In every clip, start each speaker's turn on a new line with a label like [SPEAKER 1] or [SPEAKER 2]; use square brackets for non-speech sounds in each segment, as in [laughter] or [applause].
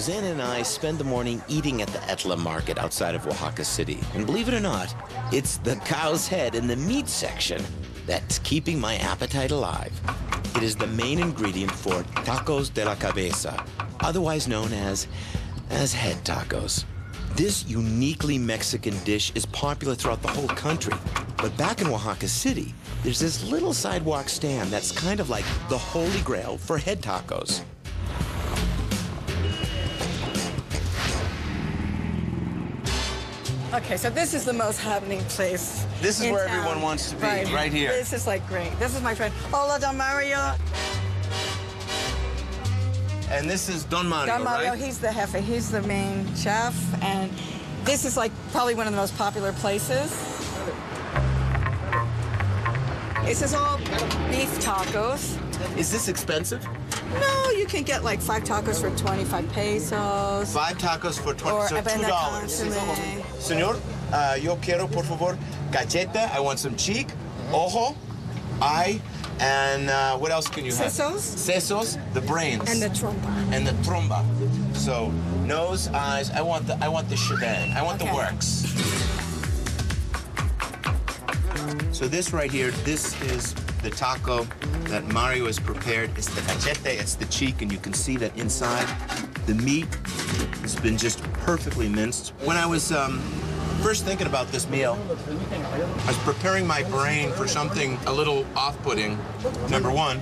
[SPEAKER 1] Susanna and I spend the morning eating at the Etla market outside of Oaxaca City. And believe it or not, it's the cow's head in the meat section that's keeping my appetite alive. It is the main ingredient for tacos de la cabeza, otherwise known as as head tacos. This uniquely Mexican dish is popular throughout the whole country. But back in Oaxaca City, there's this little sidewalk stand that's kind of like the holy grail for head tacos.
[SPEAKER 2] Okay, so this is the most happening place.
[SPEAKER 1] This is where
[SPEAKER 2] town.
[SPEAKER 1] everyone wants to be, right here.
[SPEAKER 2] This is like great. This is my friend. Hola, Don Mario.
[SPEAKER 1] And this is Don Mario,
[SPEAKER 2] Don Mario,
[SPEAKER 1] right?
[SPEAKER 2] he's the jefe. He's the main chef, and this is like probably one of the most popular places. This is all beef tacos.
[SPEAKER 1] Is this expensive?
[SPEAKER 2] No, you can get like five tacos for 25 pesos.
[SPEAKER 1] Five tacos for 20,
[SPEAKER 2] Or
[SPEAKER 1] so two dollars. Senor, uh, yo quiero, por favor, galleta. I want some cheek, ojo, eye, and uh, what else can you have?
[SPEAKER 2] Sesos.
[SPEAKER 1] Sesos, the brains.
[SPEAKER 2] And the trompa.
[SPEAKER 1] and the tromba. So nose, eyes. I want the I want the shebang. I want the works. So this right here, this is the taco that Mario has prepared. It's the cachete, it's the cheek, and you can see that inside the meat has been just perfectly minced. When I was um, first thinking about this meal, I was preparing my brain for something a little off-putting. Number one,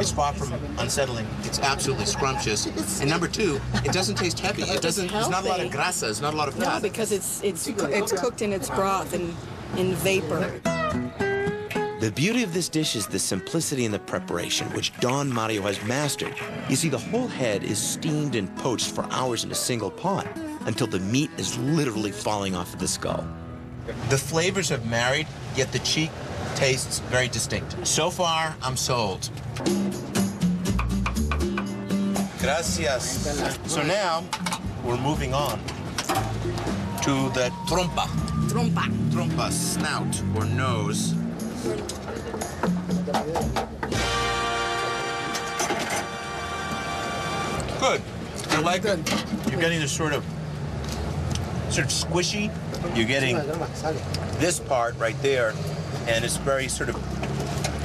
[SPEAKER 1] it's far from unsettling. It's absolutely scrumptious. And number two, it doesn't taste heavy. It doesn't. There's not a lot of grasa. It's not a lot of fat.
[SPEAKER 2] No, because it's it's it's cooked in its broth and in vapor.
[SPEAKER 1] The beauty of this dish is the simplicity in the preparation, which Don Mario has mastered. You see, the whole head is steamed and poached for hours in a single pot until the meat is literally falling off of the skull. The flavors have married, yet the cheek tastes very distinct. So far, I'm sold. Gracias. So now, we're moving on to the trompa.
[SPEAKER 2] Trompa.
[SPEAKER 1] Trompa, snout or nose. Good. I like it. You're getting this sort of sort of squishy. You're getting this part right there, and it's very sort of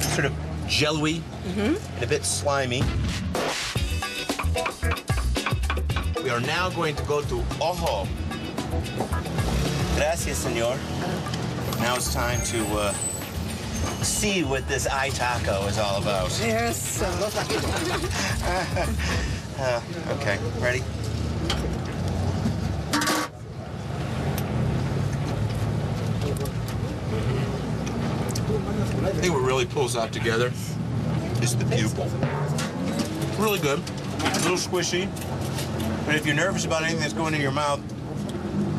[SPEAKER 1] sort of jelly and a bit slimy. We are now going to go to Ojo. Gracias, senor. Now it's time to uh, see what this eye taco is all about.
[SPEAKER 2] Yes. [laughs]
[SPEAKER 1] Uh, okay, ready? I think what really pulls that together is the pupil. Really good, a little squishy. But if you're nervous about anything that's going in your mouth,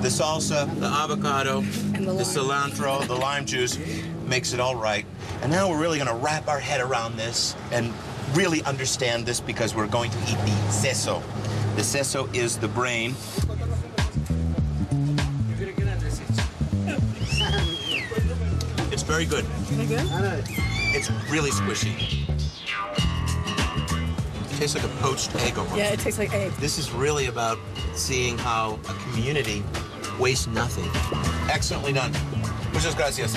[SPEAKER 1] the salsa, the avocado,
[SPEAKER 2] And the
[SPEAKER 1] the cilantro, the lime juice makes it all right. And now we're really gonna wrap our head around this and really understand this because we're going to eat the seso. The seso is the brain. It's very good.
[SPEAKER 2] Very good.
[SPEAKER 1] It's really squishy. tastes like a poached egg almost.
[SPEAKER 2] Yeah, it tastes like egg.
[SPEAKER 1] This is really about seeing how a community wastes nothing. Excellently done. Muchas gracias.